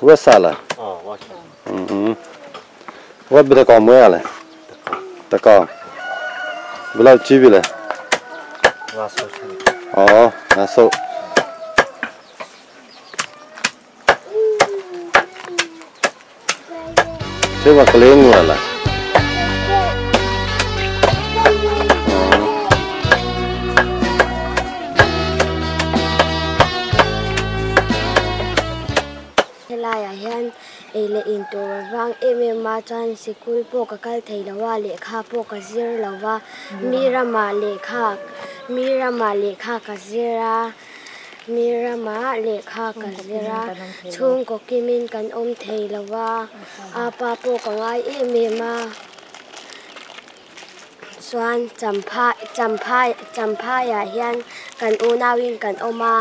Rua sala. Ờ, ừ. Rua bị ta có mưa là. Ta có. Bị lao chi bị là. Ờ, là sâu. Thế mà cái lên à. là. Helai a hian ei le in tur wang em em ma chan sikul po ka kal thei lawa le kha po ka zir lawa mirama le kha mirama le kha ka zira mirama le kha ka zira chung ko kimin kan om thei lawa apa po ka ngai em em ma chuan champha champha champha ya hian kan u nawin kan oma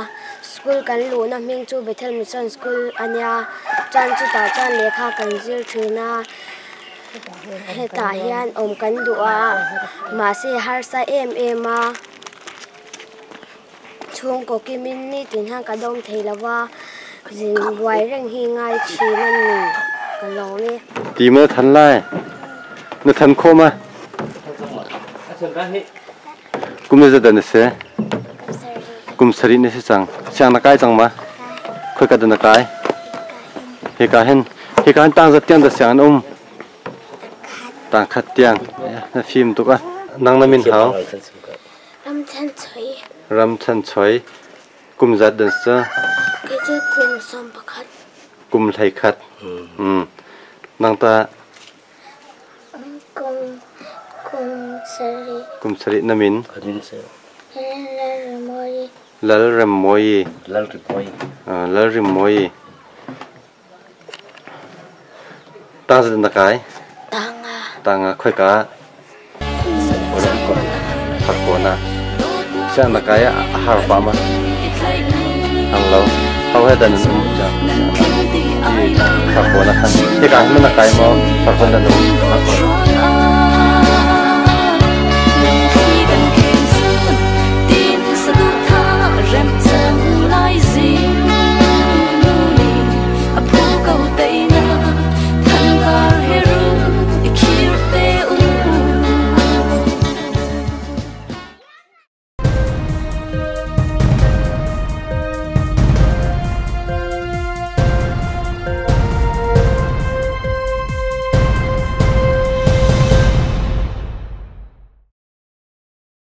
school kan luhna hming chu Bethel Mission School ania chan chu ta chan lekha kan zir thina hetah hian awm kan duh a. Mahse harsa em em a. Chung ko kimin ni tin hang ka dom thei lawa zin buai reng hi ngai chi nan ni. Ka lo ni. Ti mơ thần lai. Nó than khô mà cũng như gia đình sẽ kumsari ne se chang chang na kai chang ma. Khoi ka dana cái thì ka hen thì ka hen tang rất tiang da sáng ông tang khát tiang na phim tu ka năng na min hao ram chan choi ram chan choi kum zat đơn sơ ke che kum som pa khát kum thai khat um hmm. hmm. nang ta kum kum sari kum sari na min lỡ rầm môi. Lỡ rầm môi. À lỡ rầm tang tăng dân đặc cái. Tăng à tăng à khơi cá. Còn còn thật còn à sang đặc cái hàng phạm mà hàng lâu. Hầu hết đàn ông cũng chả thật còn à khăn cái cái mình đặc cái mà. Thật còn đàn ông.